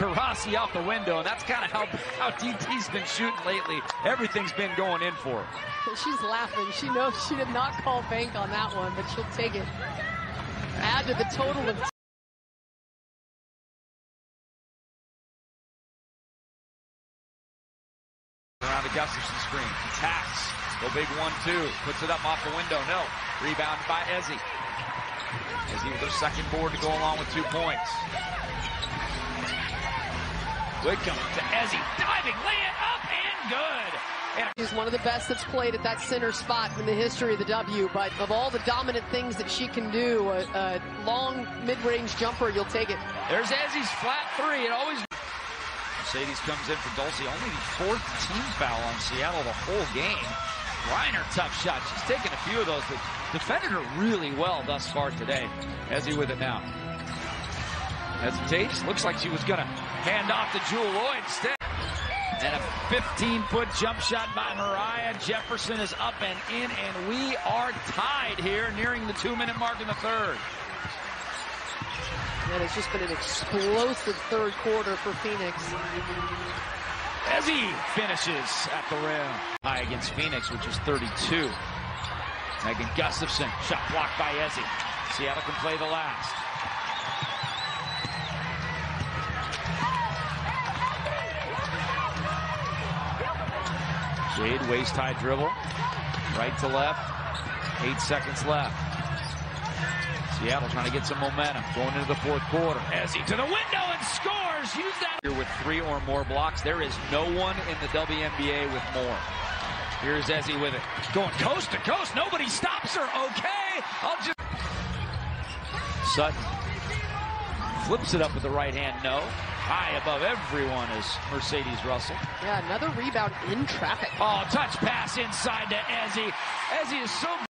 Taurasi out the window, and that's kind of how, how DT's been shooting lately. Everything's been going in for her. She's laughing. She knows she did not call bank on that one, but she'll take it. Add to the total of Around the Gustafson screen. Attacks. Go big one-two. Puts it up off the window. No. Rebound by Ezi. Ezi with her second board to go along with two points. Whitcomb to Ezi. Diving. Lay it up and good. And She's one of the best that's played at that center spot in the history of the W, but of all the dominant things that she can do, a, a long mid-range jumper, you'll take it. there's Ezi's flat three. It always. Mercedes comes in for Dulcy. Only the fourth team foul on Seattle the whole game. Griner, tough shot. She's taken a few of those, but defended her really well thus far today. Ezi with it now. Hesitates. Looks like she was going to hand off to Jewell Loyd instead. And a 15-foot jump shot by Moriah Jefferson is up and in, and we are tied here, nearing the two-minute mark in the third. And it's just been an explosive third quarter for Phoenix. Ezi finishes at the rim. High against Phoenix, which is 32. Megan Gustafson, shot blocked by Ezi. Seattle can play the last. Jade, waist high dribble. Right to left. Eight seconds left. Seattle trying to get some momentum going into the fourth quarter. Ezi to the window and scores. Use that here with three or more blocks. There is no one in the WNBA with more. Here's Ezi with it. Going coast to coast. Nobody stops her. Okay. I'll just. Sutton flips it up with the right hand. No. High above everyone is Mercedes Russell. Yeah, another rebound in traffic. Oh, touch pass inside to Ezi. Ezi is so